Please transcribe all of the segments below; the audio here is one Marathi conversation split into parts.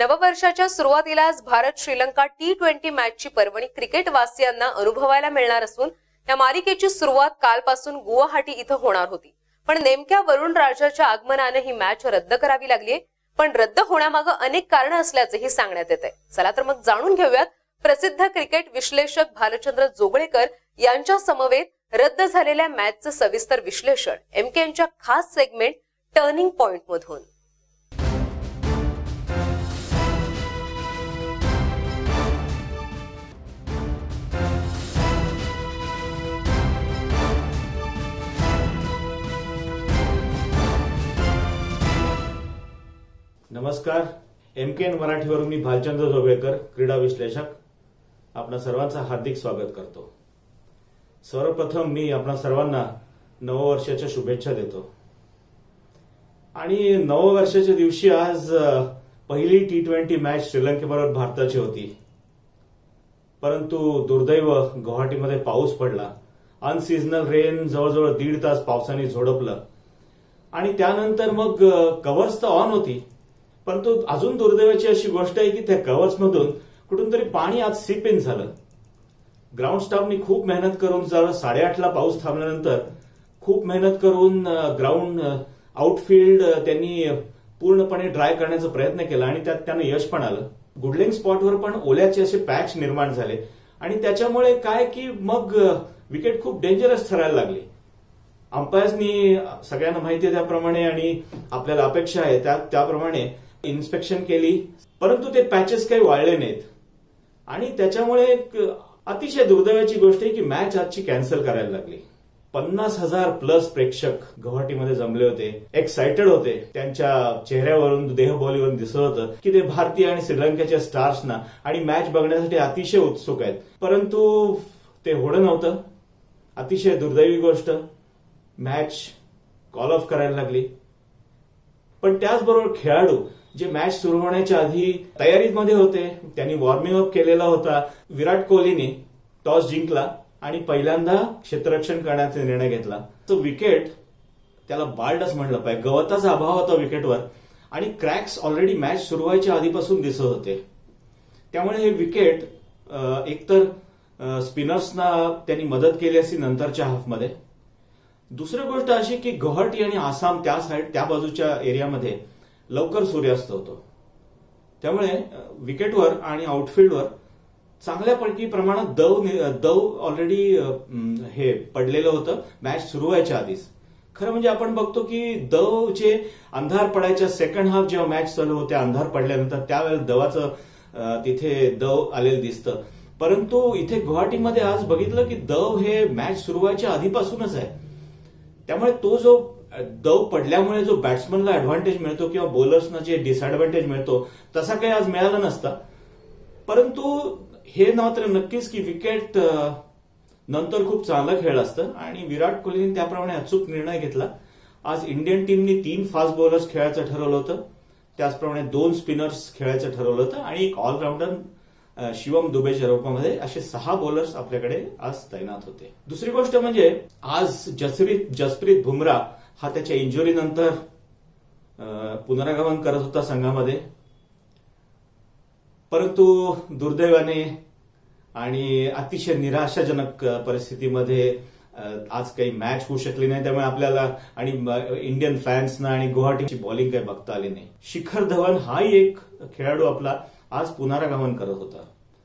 नववर्षाच्या सुरुवातीलाच भारत श्रीलंका टी ट्वेंटी मॅचची पर्वणी क्रिकेट वासियांना अनुभवायला मिळणार असून या मालिकेची सुरुवात कालपासून गुवाहाटी इथं होणार होती. पण नेमक्या वरुण राजाच्या आगमनानं ही मॅच रद्द करावी लागली पण रद्द होण्यामागं अनेक कारण असल्याचंही सांगण्यात येत आहे चला तर मग जाणून घेऊयात. प्रसिद्ध क्रिकेट विश्लेषक भालचंद्र जोगळेकर यांच्या समवेत रद्द झालेल्या मॅचचं सविस्तर विश्लेषण. एमके यांच्या खास सेगमेंट टर्निंग पॉइंट मधून. नमस्कार. एम के एन मराठीवरून मी भालचंद्र जोगळेकर क्रीडा विश्लेषक. आपणा सर्वांचं हार्दिक स्वागत करतो. सर्वप्रथम मी आपणा सर्वांना नववर्षाच्या शुभेच्छा देतो. आणि नववर्षाच्या दिवशी आज पहिली टी ट्वेंटी मॅच श्रीलंकेबरोबर भारताची होती. परंतु दुर्दैव गुवाहाटीमध्ये पाऊस पडला. अनसिजनल रेन जवळजवळ दीड तास पावसाने झोडपलं. आणि त्यानंतर मग कव्हर्स तर ऑन होती. परंतु अजून दुर्दैवाची अशी गोष्ट आहे की त्या कव्हर्स मधून कुठून तरी पाणी आज सीप इन झालं. ग्राउंड स्टाफनी खूप मेहनत करून जवळ साडेआठला पाऊस थांबल्यानंतर खूप मेहनत करून ग्राउंड आउटफील्ड त्यांनी पूर्णपणे ड्राय करण्याचा प्रयत्न केला आणि त्यात त्यांना यश पण आलं. गुडलिंग स्पॉटवर पण ओल्याचे असे पॅच निर्माण झाले. आणि त्याच्यामुळे काय की मग विकेट खूप डेंजरस ठरायला लागली. अंपायर्सनी सगळ्यांना माहिती आहे त्याप्रमाणे आणि आपल्याला अपेक्षा आहे त्या त्याप्रमाणे इन्स्पेक्शन केली परंतु ते पॅचेस काही वाळले नाहीत. आणि त्याच्यामुळे एक अतिशय दुर्दैवाची गोष्ट आहे की मॅच आजची कॅन्सल करायला लागली. पन्नास हजार प्लस प्रेक्षक गुवाहाटीमध्ये जमले होते एक्सायटेड होते. त्यांच्या चेहऱ्यावरून देहबोलीवरून दिसत होतं की ते भारतीय आणि श्रीलंकेच्या स्टार्सना आणि मॅच बघण्यासाठी अतिशय उत्सुक आहेत. परंतु ते होणं नव्हतं. अतिशय दुर्दैवी गोष्ट. मॅच कॉल ऑफ करायला लागली. पण त्याचबरोबर खेळाडू जे मॅच सुरू होण्याच्या आधी तयारीमध्ये होते त्यांनी वॉर्मिंग अप केलेला होता. विराट कोहलीने टॉस जिंकला आणि पहिल्यांदा क्षेत्ररक्षण करण्याचा निर्णय घेतला. तो विकेट त्याला बाल्डच म्हणलं पाहिजे. गवताचा अभाव होता विकेटवर आणि क्रॅक्स ऑलरेडी मॅच सुरू व्हायच्या आधीपासून दिसत होते. त्यामुळे हे विकेट एकतर स्पिनर्सना त्यांनी मदत केली असती नंतरच्या हाफमध्ये दुसरी गोष्ट अशी की गुवाहाटी आणि आसाम त्या साईड त्या बाजूच्या एरियामध्ये लवकर सूर्यास्त होतो. त्यामुळे विकेटवर आणि आउटफील्डवर चांगल्यापैकी प्रमाणात दव नि- दव ऑलरेडी हे पडलेलं होतं. मॅच सुरू व्हायच्या आधीच. खरं म्हणजे आपण बघतो की दव जे अंधार पडायच्या सेकंड हाफ जेव्हा मॅच चालू होते अंधार पडल्यानंतर त्यावेळेला दवाचं तिथे दव आलेलं दिसतं. परंतु इथे गुवाहाटीमध्ये आज बघितलं की दव हे मॅच सुरू व्हायच्या आधीपासूनच आहे. त्यामुळे तो जो दव पडल्यामुळे जो बॅट्समनला ऍडव्हान्टेज मिळतो किंवा बॉलर्सना जे डिसएडव्हान्टेज मिळतो तसा काही आज मिळाला नसता. परंतु हे मात्र नक्कीच की विकेट नंतर खूप चांगलं खेळ असतं. आणि विराट कोहलीने त्याप्रमाणे अचूक निर्णय घेतला. आज इंडियन टीमनी तीन फास्ट बॉलर्स खेळायचं ठरवलं होतं. त्याचप्रमाणे दोन स्पिनर्स खेळायचं ठरवलं होतं. आणि एक ऑलराऊंडर शिवम दुबेच्या रूपामध्ये असे सहा बॉलर्स आपल्याकडे आज तैनात होते. दुसरी गोष्ट म्हणजे आज जसप्रीत जसप्रीत बुमराह हा त्याच्या इंजुरीनंतर पुनरागमन करत होता संघामध्ये. परंतु दुर्दैवाने आणि अतिशय निराशाजनक परिस्थितीमध्ये आज काही मॅच होऊ शकली नाही. त्यामुळे आपल्याला आणि इंडियन फॅन्सना आणि गुवाहाटीची बॉलिंग काही बघता आली नाही. शिखर धवन हाही एक खेळाडू आपला आज पुनरागमन करत होता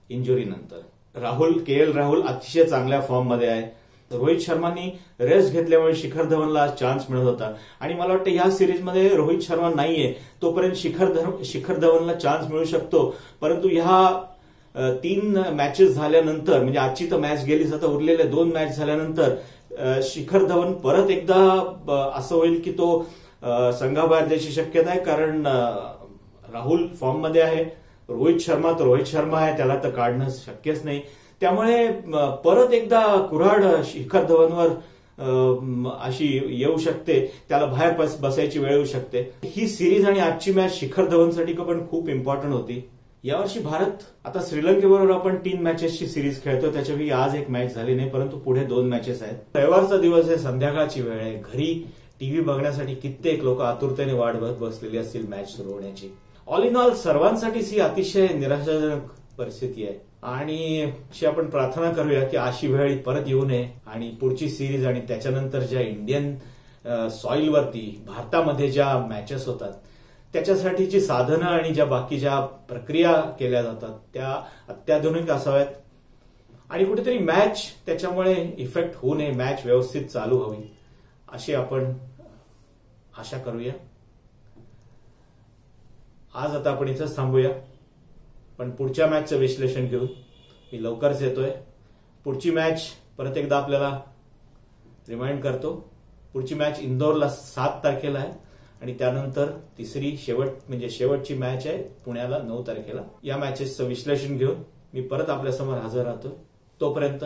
इंजुरीनंतर राहुल के एल राहुल अतिशय चांगल्या फॉर्ममध्ये आहे. रोहित शर्मानी रेस्ट घेतल्यामुळे शिखर धवनला आज चान्स मिळत होता. आणि मला वाटतं ह्या सिरीजमध्ये रोहित शर्मा नाहीये. तोपर्यंत शिखर शिखर धवनला चान्स मिळू शकतो. परंतु ह्या तीन मॅचेस झाल्यानंतर म्हणजे आजची तर मॅच गेलीच आता उरलेल्या दोन मॅच झाल्यानंतर शिखर धवन परत एकदा असं होईल की तो संघाबाहेर जायची शक्यता आहे. कारण राहुल फॉर्ममध्ये आहे. रोहित शर्मा तर रोहित शर्मा आहे त्याला तर काढणं शक्यच नाही. त्यामुळे परत एकदा कुऱ्हाड शिखर धवनवर अशी येऊ शकते. त्याला बाहेर बस- बसायची वेळ येऊ शकते. ही सिरीज आणि आजची मॅच शिखर धवनसाठी पण खूप इम्पॉर्टंट होती. यावर्षी भारत आता श्रीलंकेबरोबर आपण तीन मॅचेसची सिरीज खेळतो त्याच्यापैकी आज एक मॅच झाली नाही परंतु पुढे दोन मॅचेस आहेत. रविवारचा दिवस आहे संध्याकाळची वेळ आहे. घरी टीव्ही बघण्यासाठी कित्येक लोक आतुरतेने वाट बघत बसलेली असतील मॅच सुरू होण्याची. ऑल इन ऑल सर्वांसाठीच ही अतिशय निराशाजनक परिस्थिती आहे. आणि अशी आपण प्रार्थना करूया की अशी वेळ परत येऊ नये. आणि पुढची सिरीज आणि त्याच्यानंतर ज्या इंडियन सॉइलवरती भारतामध्ये ज्या मॅचेस होतात त्याच्यासाठीची साधनं आणि ज्या बाकी ज्या प्रक्रिया केल्या जातात त्या अत्याधुनिक असाव्यात. आणि कुठेतरी मॅच त्याच्यामुळे इफेक्ट होऊ नये मॅच व्यवस्थित चालू हवी अशी आपण आशा करूया. आज आता आपण इथंच थांबूया. पण पुढच्या मॅचचं विश्लेषण घेऊन मी लवकरच येतोय. पुढची मॅच परत एकदा आपल्याला रिमाइंड करतो. पुढची मॅच इंदोरला सात तारखेला आहे. आणि त्यानंतर तिसरी शेवट म्हणजे शेवटची मॅच आहे पुण्याला नऊ तारखेला. या मॅचेसचं विश्लेषण घेऊन मी परत आपल्यासमोर हजर राहतो तोपर्यंत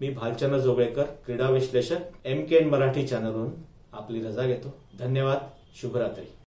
मी भालचंद्र जोगळेकर क्रीडा विश्लेषक एम के एन मराठी चॅनलवरून आपली रजा घेतो. धन्यवाद. शुभरात्री.